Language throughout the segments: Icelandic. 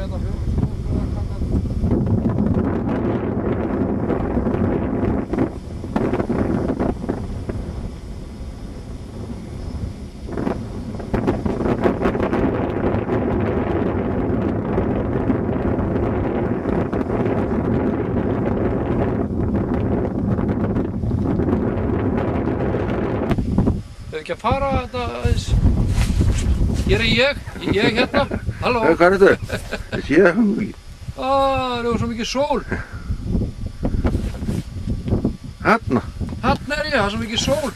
hérna fjóð. Hefur ekki að fara þetta aðeins? Hér er ég, ég hérna, halló. Hvað er þetta? Ég sé það ekki. Á, það er svo mikið sól. Hanna. Hann er ég, það er svo mikið sól.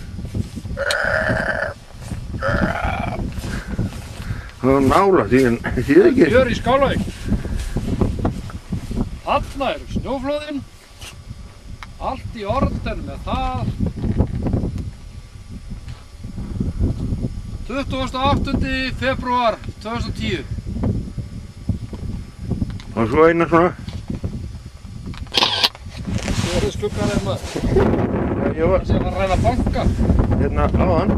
Það var nála því en ég sé það ekki. Fjör í Skálavík. Þarna eru snjóflóðin. Allt í orden með það. 28. februar 2010. Og svo eina svona. Svo er þið skuggan eða maður. Það sé að fara að ræða banka. hérna á hann.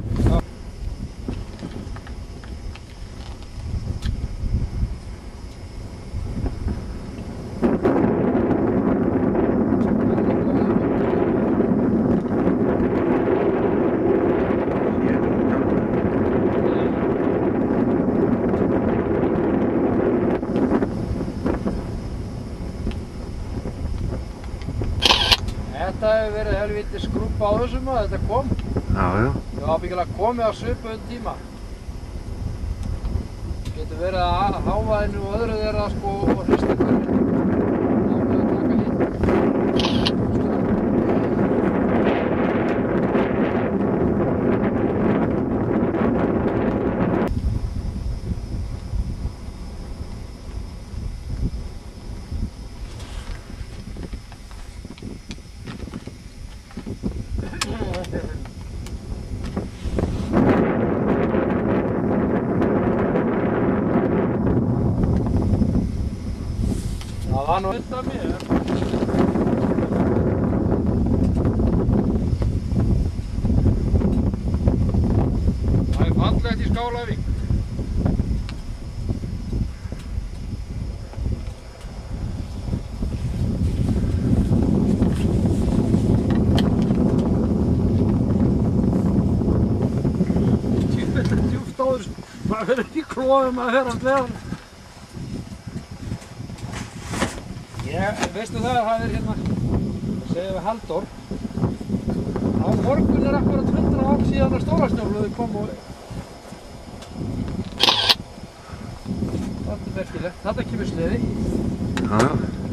Þetta hefur verið helviti skrúpa á þessum að þetta kom. Já, já. Ég var ábyggilega komið á svipuðum tíma. Getur verið að hávaðinu og öðru þeirra sko Nú þetta mér. Fallegt í Skálavík. Djúpt djúpt á þessu. Maður verður ekki klóðum að vera allir. Ég, veistu það, það er hérna, segja við Halldór, á morgun er akkurat 100 ár síðan að stólasnjóflöðu kom og þetta er merkilegt, þetta kemur sleði, Já, já.